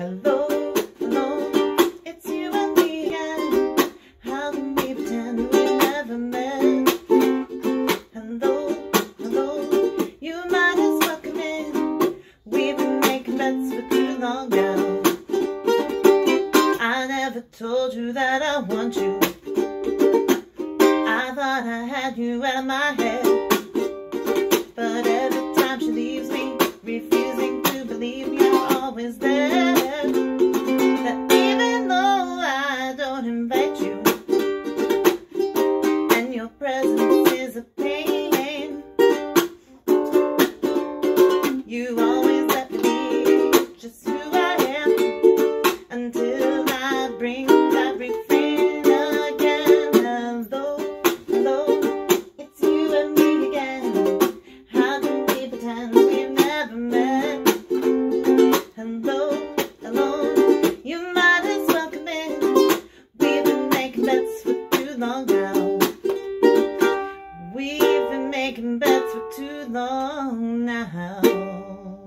Hello, hello, it's you and me again. How can we pretend we never met? Hello, hello, you might as well come in. We've been making bets for too long now. I never told you that I want you. I thought I had you out of my head. But every time she leaves me, refusing to believe you're always there. Presence is a pain, you always let me be just who I am until I bring that refrain again. Hello, hello, it's you and me again. How can we pretend we've never met? Hello, hello, you might as well come in. We've been making bets for too long now. We've been making bets for too long now.